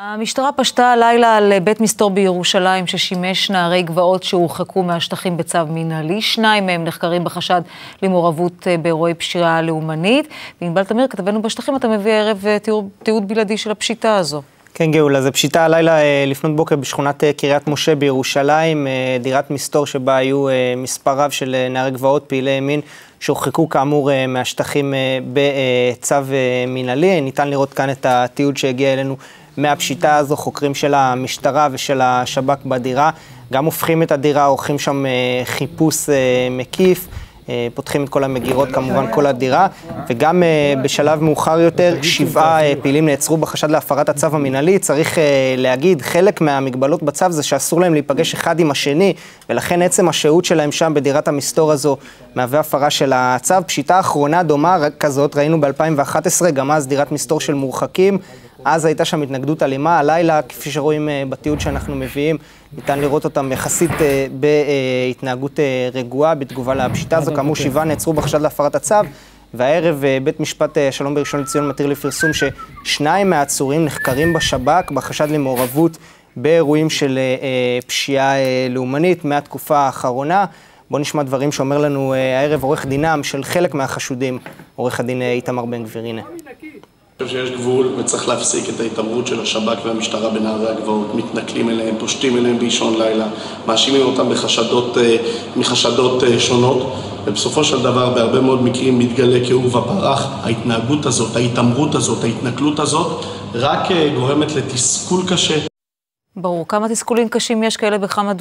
המשטרה פשטה הלילה על בית מסתור בירושלים ששימש נערי גבעות שהורחקו מהשטחים בצו מנהלי. שניים מהם נחקרים בחשד למעורבות באירועי פשיעה לאומנית. וענבל תמיר, כתבנו בשטחים, אתה מביא הערב תיעוד, תיעוד בלעדי של הפשיטה הזו. כן, גאולה, זו פשיטה הלילה לפנות בוקר בשכונת קריית משה בירושלים, דירת מסתור שבה היו מספר רב של נערי גבעות, פעילי ימין, שהורחקו כאמור מהשטחים בצו מנהלי. ניתן לראות כאן את התיעוד שהגיע אלינו מהפשיטה הזו, חוקרים של המשטרה ושל השב"כ בדירה, גם הופכים את הדירה, עורכים שם חיפוש מקיף, פותחים את כל המגירות, כמובן כל הדירה, וגם בשלב מאוחר יותר, שבעה פעילים נעצרו בחשד להפרת הצו המנהלי. צריך להגיד, חלק מהמגבלות בצו זה שאסור להם להיפגש אחד עם השני, ולכן עצם השהות שלהם שם בדירת המסתור הזו מהווה הפרה של הצו. פשיטה אחרונה דומה כזאת ראינו ב-2011, גם אז דירת מסתור של מורחקים. אז הייתה שם התנגדות אלימה, הלילה, כפי שרואים בתיעוד שאנחנו מביאים, ניתן לראות אותם יחסית בהתנהגות רגועה בתגובה לפשיטה הזו. כאמור, שבעה נעצרו בחשד להפרת הצו, והערב בית משפט השלום בראשון לציון מתיר לפרסום ששניים מהעצורים נחקרים בשב"כ בחשד למעורבות באירועים של פשיעה לאומנית מהתקופה האחרונה. בואו נשמע דברים שאומר לנו הערב עורך דינם של חלק מהחשודים, עורך הדין איתמר בן גביר. הנה. חושב שיש גבול וצריך להפסיק את ההתעמרות של השב"כ והמשטרה בנערי הגבעות, מתנכלים אליהם, פושטים אליהם באישון לילה, מאשימים אותם בחשדות, מחשדות שונות, ובסופו של דבר בהרבה מאוד מקרים מתגלה כעורבא פרח. ההתנהגות הזאת, ההתעמרות הזאת, ההתנכלות הזאת, רק גורמת לתסכול קשה. ברור. כמה תסכולים קשים יש כאלה בכמה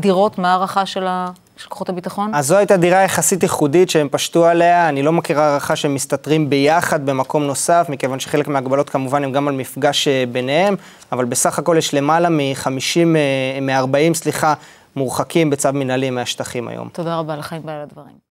דירות, מה הערכה של ה... של כוחות הביטחון? אז זו הייתה דירה יחסית ייחודית שהם פשטו עליה, אני לא מכיר הערכה שהם מסתתרים ביחד במקום נוסף, מכיוון שחלק מהגבלות כמובן הם גם על מפגש ביניהם, אבל בסך הכל יש למעלה מ-50, מ-40, סליחה, מורחקים בצו מנהלי מהשטחים היום. תודה רבה לך, ענבל, על הדברים.